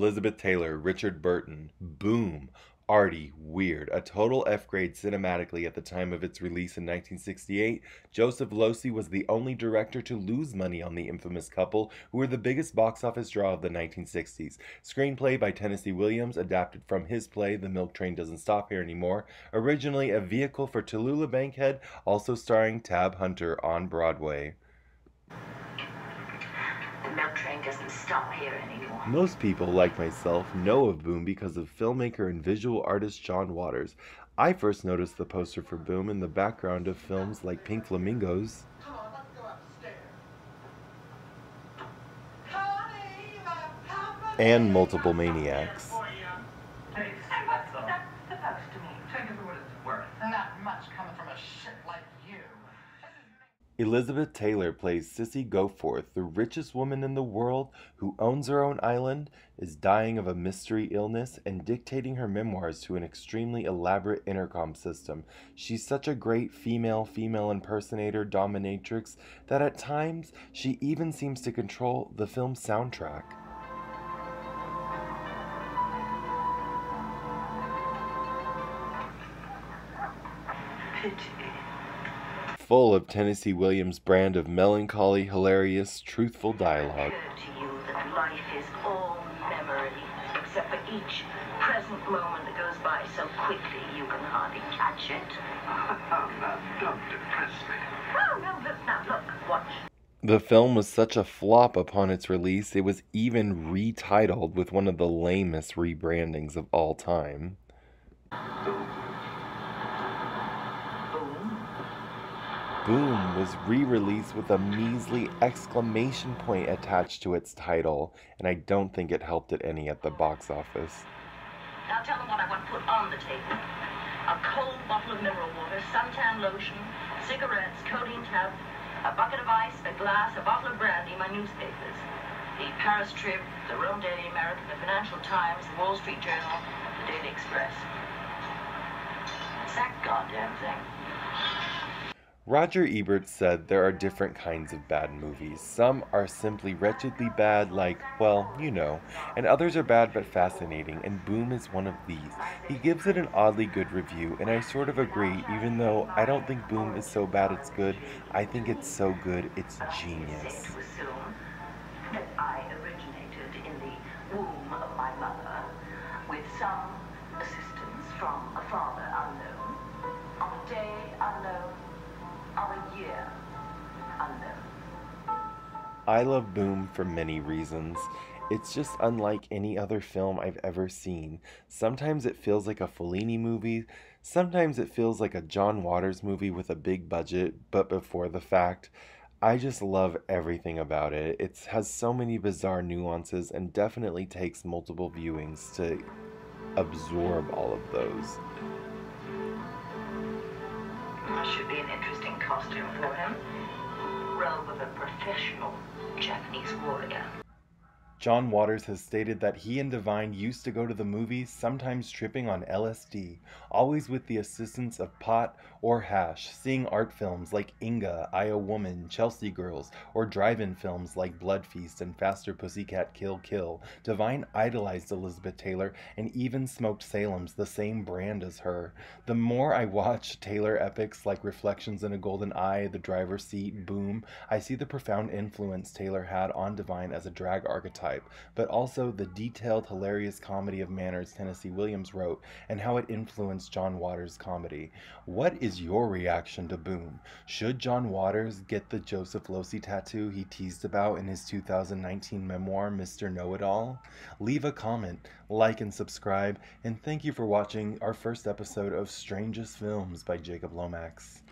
Elizabeth Taylor, Richard Burton, Boom, arty, weird, a total F grade cinematically at the time of its release in 1968, Joseph Losey was the only director to lose money on the infamous couple, who were the biggest box office draw of the 1960s. Screenplay by Tennessee Williams, adapted from his play The Milk Train Doesn't Stop Here Anymore, originally a vehicle for Tallulah Bankhead, also starring Tab Hunter on Broadway. The train doesn't stop here anymore. Most people, like myself, know of Boom because of filmmaker and visual artist John Waters. I first noticed the poster for Boom in the background of films like Pink Flamingos. And Multiple Maniacs. Elizabeth Taylor plays Sissy Goforth, the richest woman in the world who owns her own island, is dying of a mystery illness, and dictating her memoirs to an extremely elaborate intercom system. She's such a great female female impersonator dominatrix that at times she even seems to control the film's soundtrack. Pity full of Tennessee Williams' brand of melancholy, hilarious, truthful dialogue. to you that life is all memory, except for each present moment that goes by so quickly you can hardly catch it. Oh, now, don't depress me. Oh, no, look, now, look, watch. The film was such a flop upon its release, it was even retitled with one of the lamest rebrandings of all time. Boom was re released with a measly exclamation point attached to its title, and I don't think it helped it any at the box office. Now tell them what I want put on the table a cold bottle of mineral water, suntan lotion, cigarettes, codeine tab, a bucket of ice, a glass, a bottle of brandy, my newspapers. The Paris Trib, the Rome Daily American, the Financial Times, the Wall Street Journal, the Daily Express. It's that goddamn thing. Roger Ebert said there are different kinds of bad movies. Some are simply wretchedly bad, like, well, you know, and others are bad but fascinating, and Boom is one of these. He gives it an oddly good review, and I sort of agree, even though I don't think Boom is so bad it's good, I think it's so good it's genius. Some assistance from a father unknown on a day unknown year I love Boom for many reasons. It's just unlike any other film I've ever seen. Sometimes it feels like a Fellini movie, sometimes it feels like a John Waters movie with a big budget, but before the fact. I just love everything about it. It has so many bizarre nuances and definitely takes multiple viewings to absorb all of those. That should be an interesting costume for him. Robe of a professional Japanese warrior. John Waters has stated that he and Divine used to go to the movies, sometimes tripping on LSD, always with the assistance of pot or hash, seeing art films like Inga, I a Woman, Chelsea Girls, or drive-in films like Blood Feast and Faster Pussycat Kill Kill. Divine idolized Elizabeth Taylor and even smoked Salem's, the same brand as her. The more I watch Taylor epics like Reflections in a Golden Eye, The Driver's Seat, Boom, I see the profound influence Taylor had on Divine as a drag archetype type, but also the detailed, hilarious comedy of manners Tennessee Williams wrote and how it influenced John Waters' comedy. What is your reaction to Boom? Should John Waters get the Joseph Losey tattoo he teased about in his 2019 memoir, Mr. Know It All? Leave a comment, like, and subscribe, and thank you for watching our first episode of Strangest Films by Jacob Lomax.